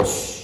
Dios.